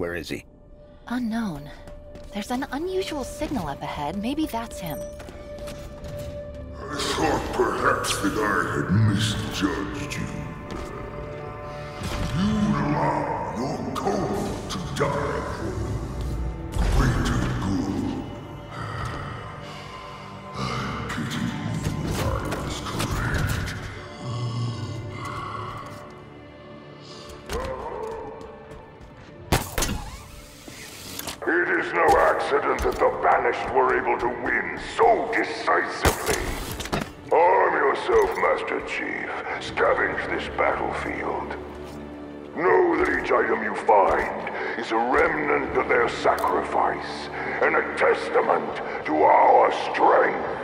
Where is he? Unknown. There's an unusual signal up ahead. Maybe that's him. I thought perhaps that I had misjudged you. You allow your code to die were able to win so decisively. Arm yourself, Master Chief. Scavenge this battlefield. Know that each item you find is a remnant of their sacrifice and a testament to our strength.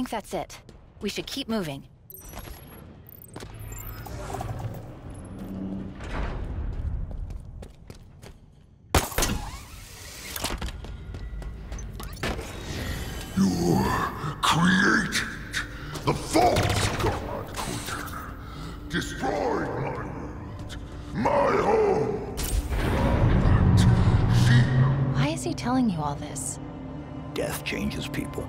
Think that's it. We should keep moving. You created the false god Cortana, destroyed my world, my home. She Why is he telling you all this? Death changes people.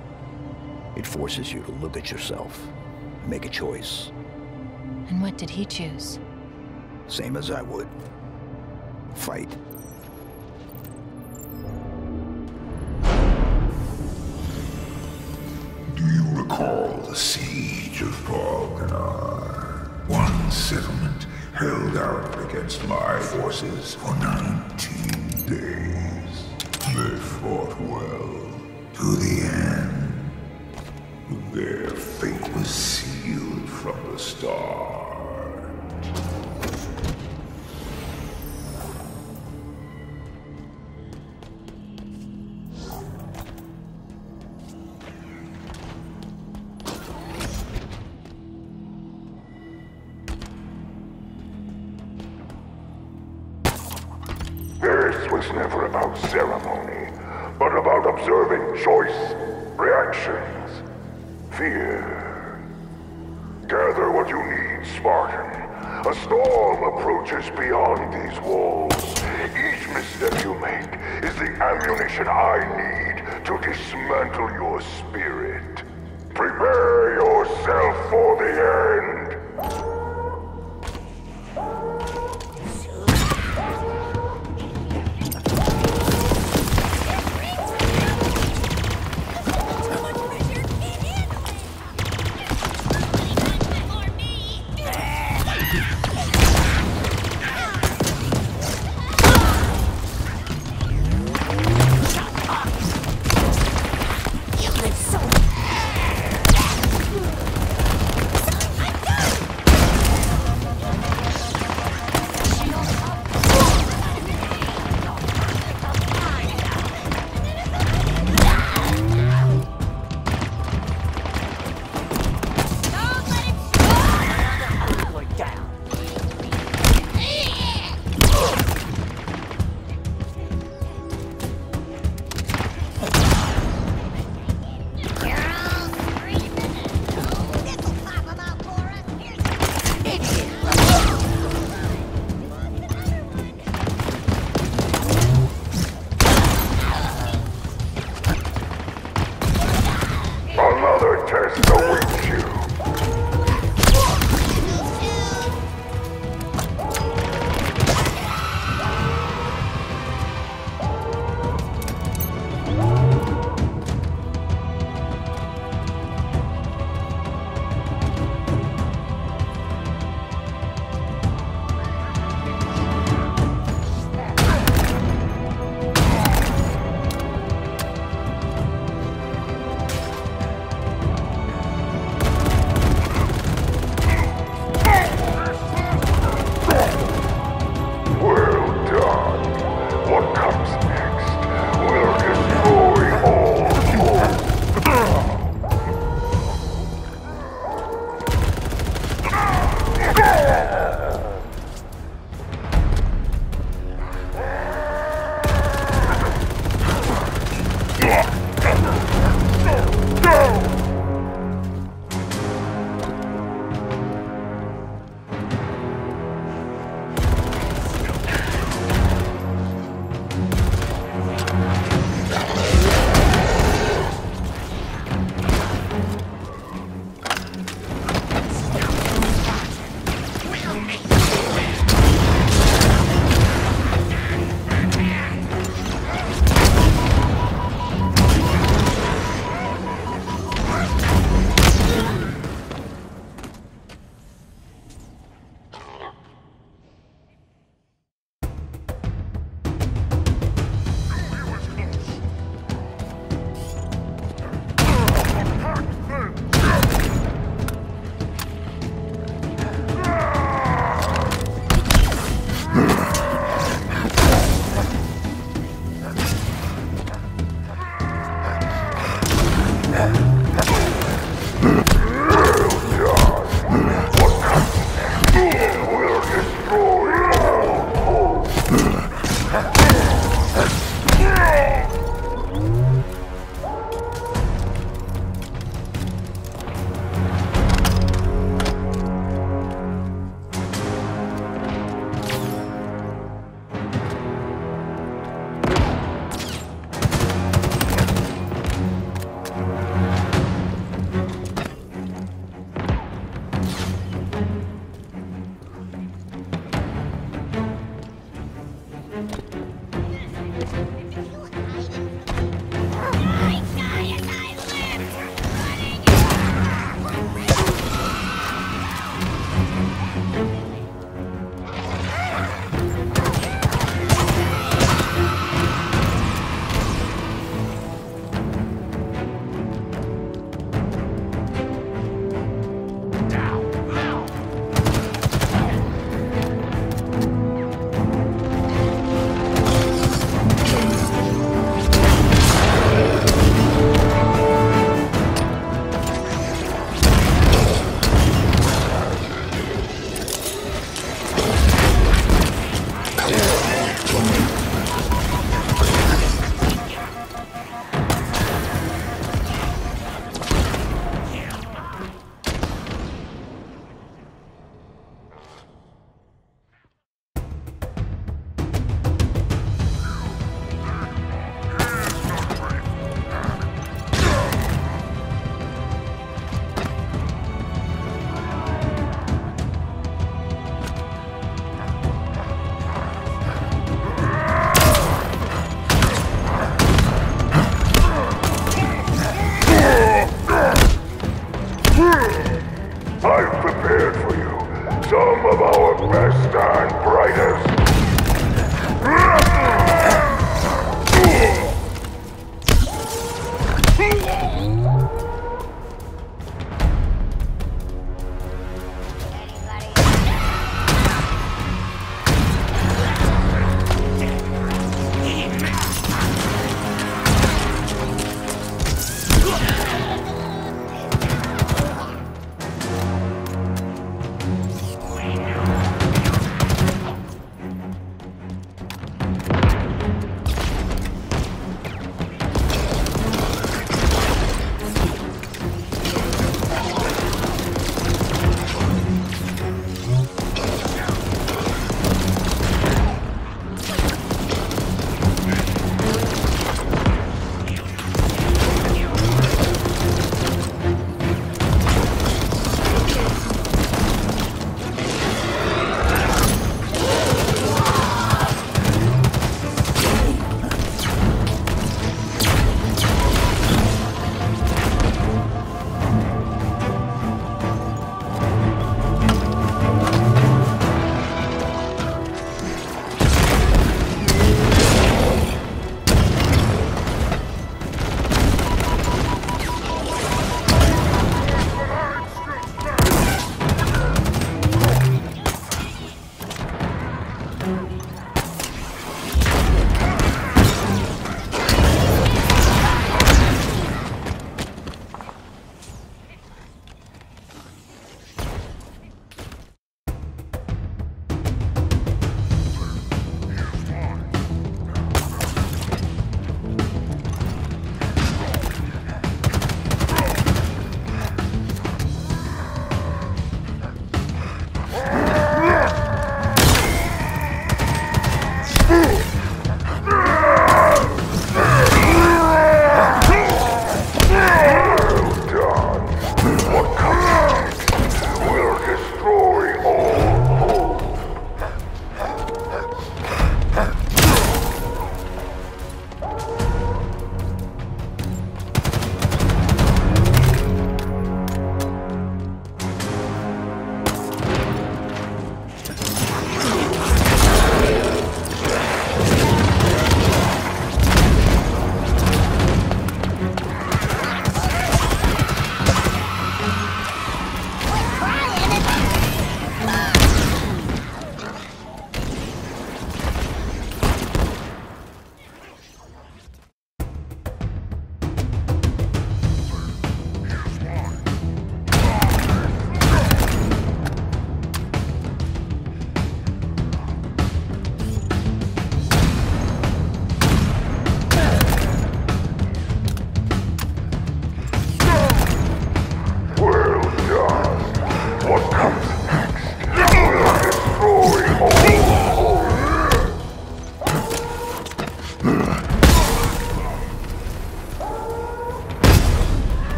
It forces you to look at yourself, make a choice, And what did he choose? same as I would. Fight. Do you recall the siege of Falconar? One settlement held out against my forces for 19 days. They fought well to the end. From the start. This was never about ceremony, but about observing choice, reactions, fear. Gather what you need, Spartan. A storm approaches beyond these walls. Each misstep you make is the ammunition I need to dismantle your spirit. Prepare yourself for the end.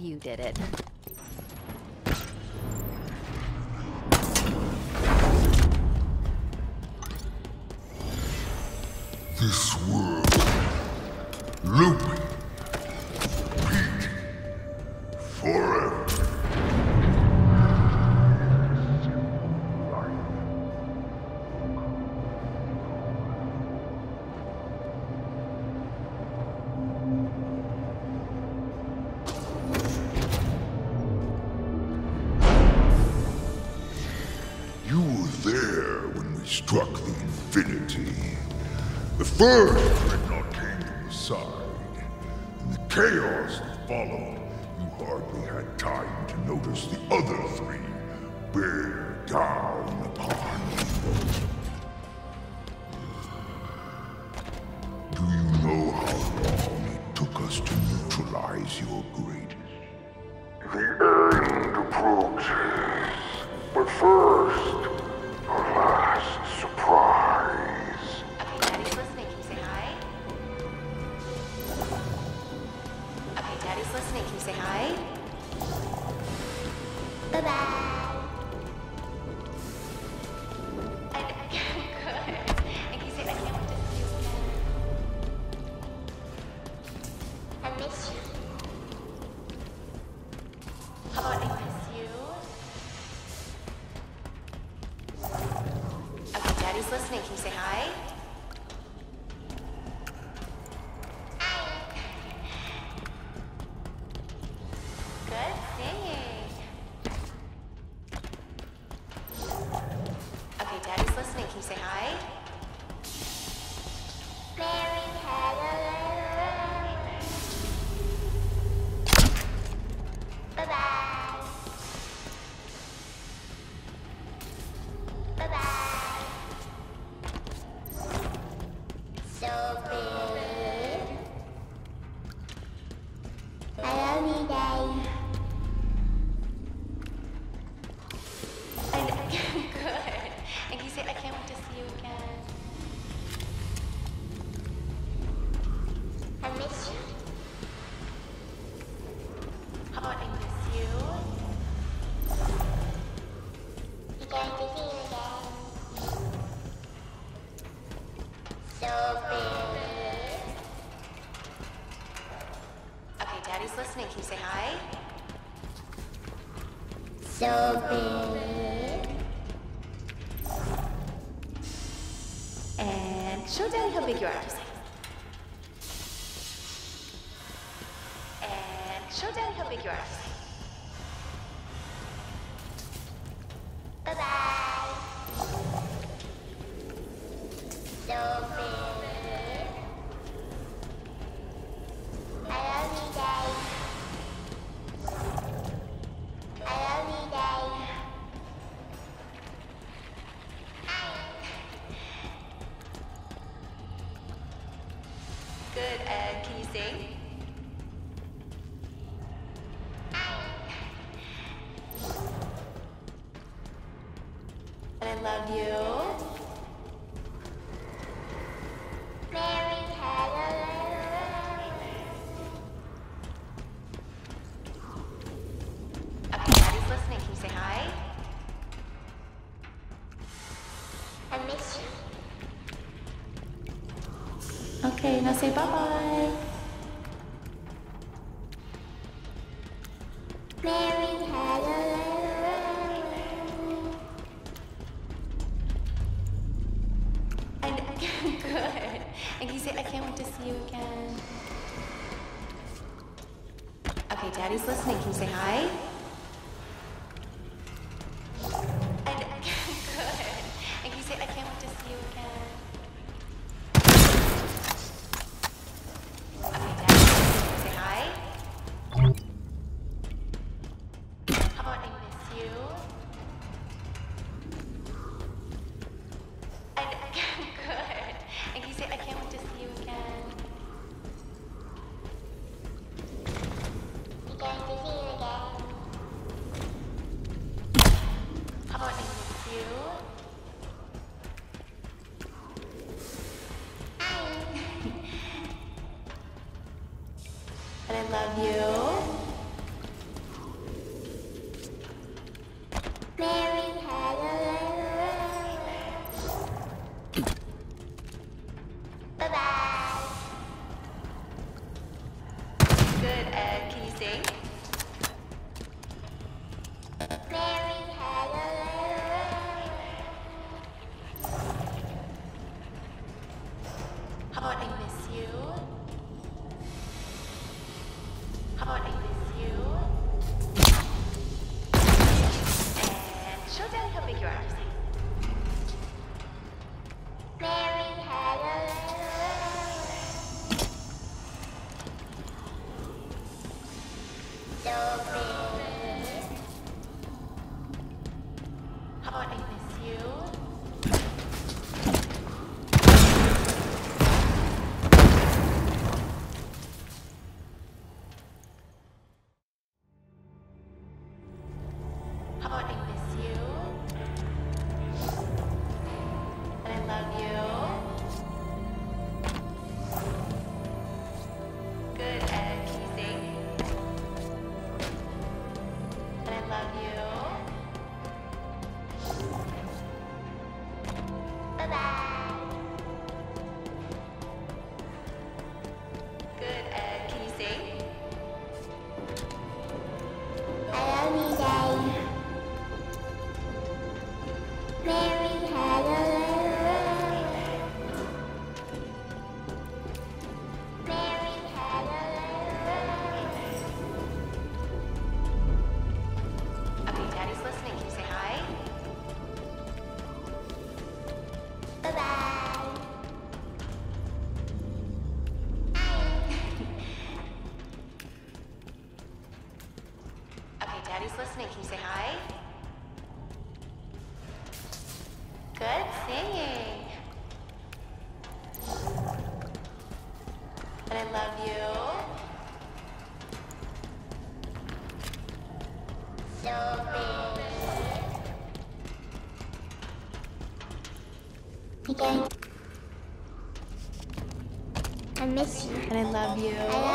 you did it. Bird had not came to the side. In the chaos that followed, you hardly had time to notice the other three bear down upon you. Do you know how long it took us to neutralize your greatest? The end approaches. But first, our last. say hi. Bye bye. Okay, Daddy's listening. Can you say hi? So big. And show Daddy how big you are. And show Daddy how big you are. Okay, now say bye-bye. Mary had a Good. And you say, I can't wait to see you again. Okay, Daddy's listening. Can you say hi? miss you. And I love you. I love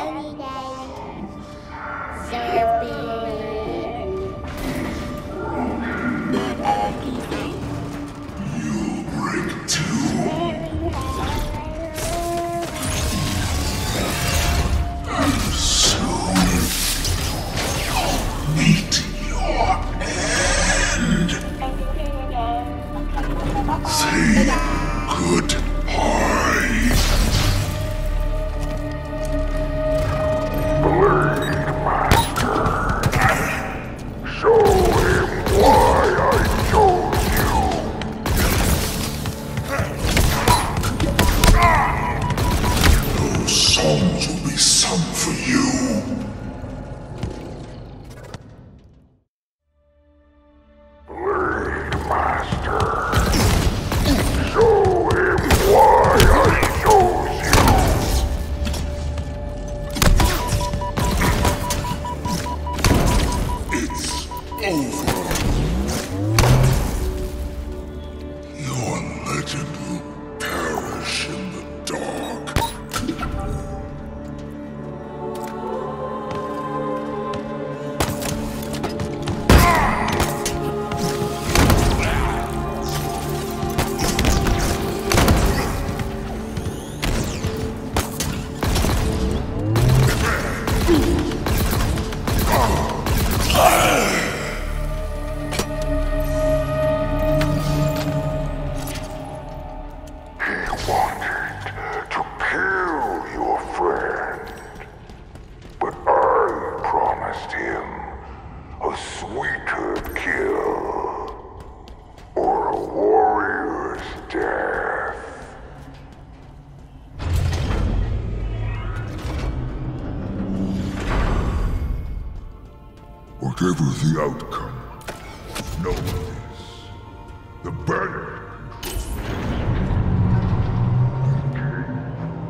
There will be some for you.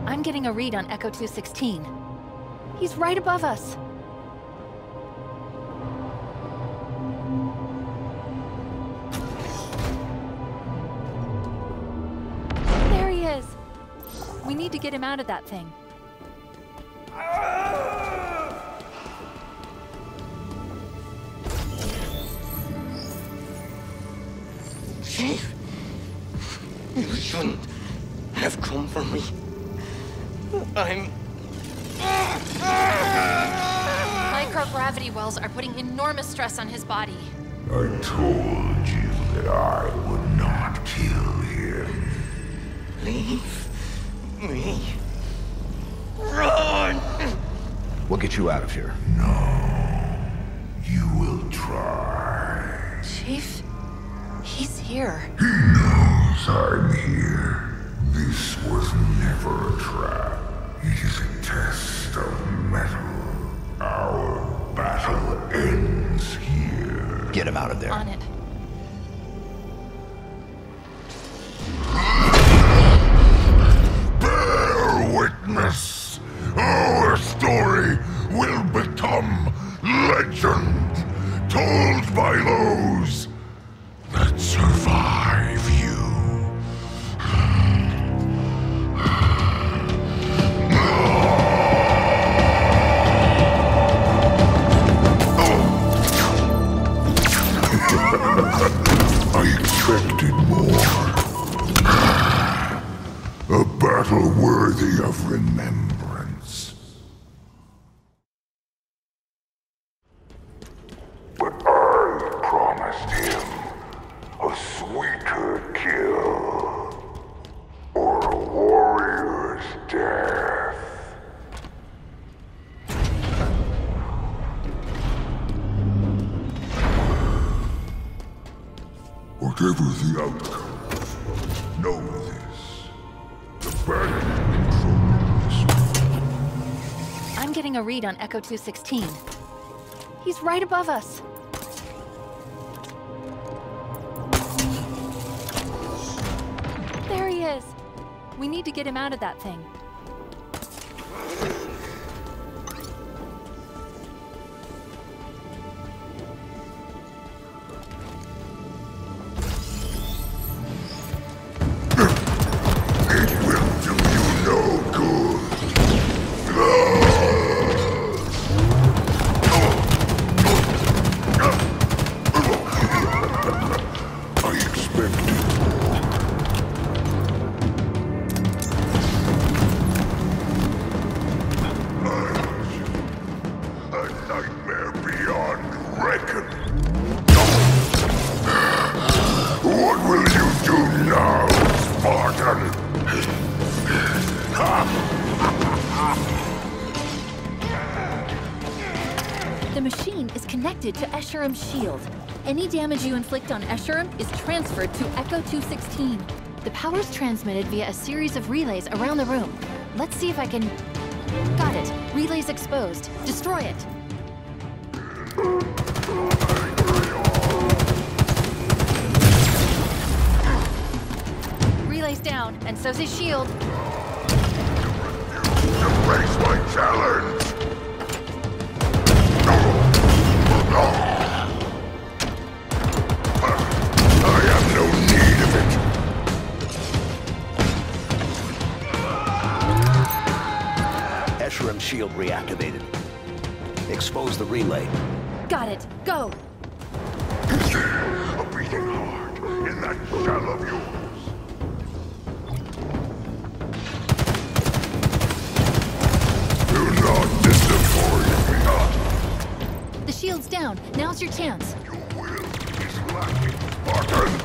I'm getting a read on Echo 216. He's right above us. There he is. We need to get him out of that thing. Chief, you shouldn't have come for me. I'm. Microgravity wells are putting enormous stress on his body. I told you that I would not kill him. Leave me. Run! We'll get you out of here. You he's here. Knows I'm here. This was never a trap. It is a test of mettle. Our battle ends here. Get him out of there. On it. Bear witness. Our story will become legend, read on Echo 216. He's right above us. There he is. We need to get him out of that thing. Shield. Any damage you inflict on Escharum is transferred to Echo 216. The power's transmitted via a series of relays around the room. Let's see if I can... Got it. Relay's exposed. Destroy it. Relay's down, and so's his shield. Erase my challenge! that shell of yours! The shield's down. Now's your chance. Will Barton.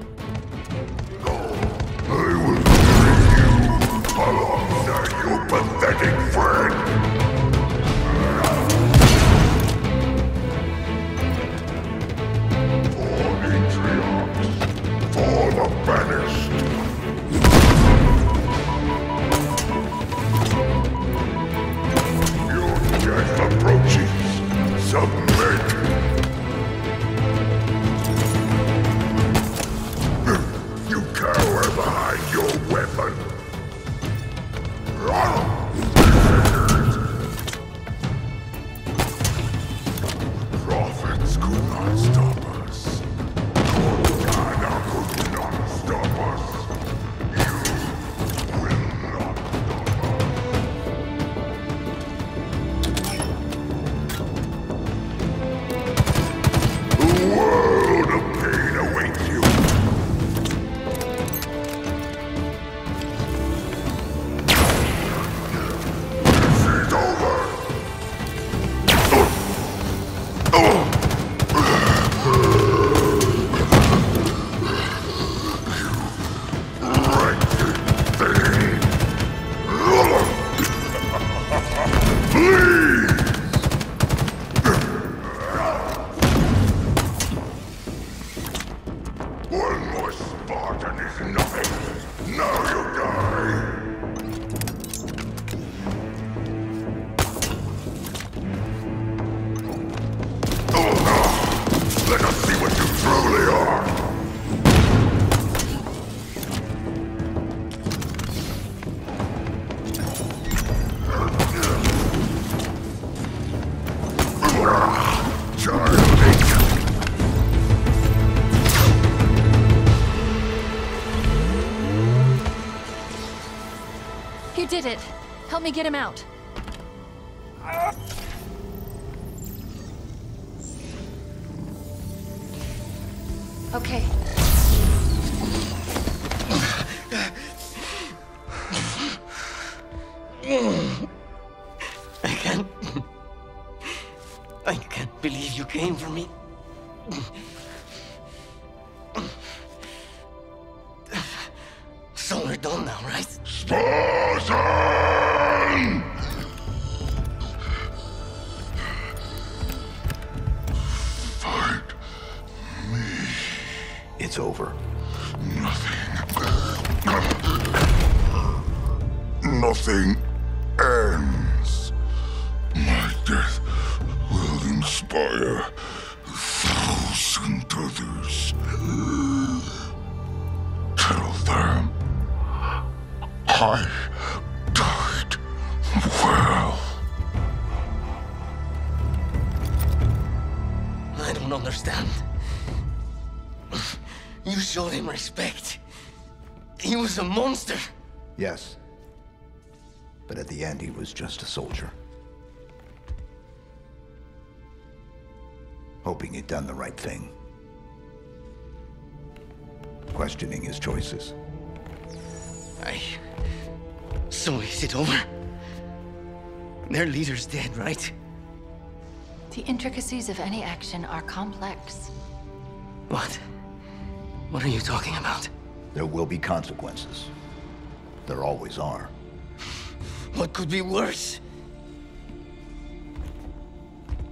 One more Spartan is nothing. Now you die! Oh, Let us see what you truly are! Did it. Help me get him out. Will inspire a thousand others. Tell them I died well. I don't understand. You showed him respect. He was a monster. Yes. But at the end, he was just a soldier. Hoping he'd done the right thing. Questioning his choices. I. So is it over? Their leader's dead, right? The intricacies of any action are complex. What? What are you talking about? There will be consequences. There always are. What could be worse?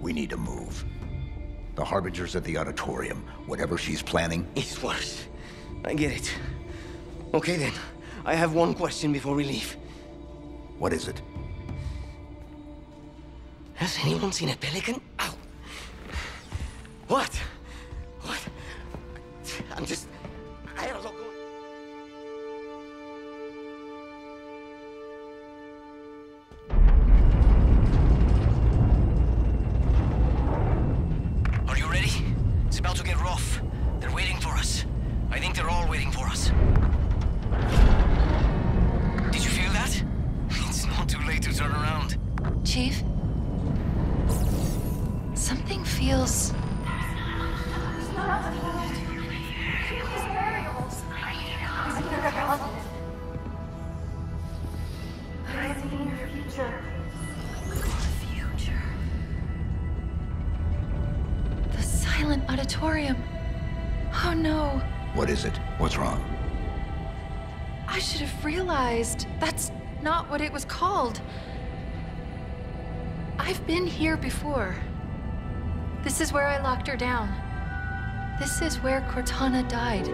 We need to move. The Harbinger's at the auditorium. Whatever she's planning, It's worse. I get it. Okay then. I have one question before we leave. what is it? Has anyone seen a pelican? Ow. What? What? I'm just. What it was called. I've been here before. This is where I locked her down. This is where Cortana died.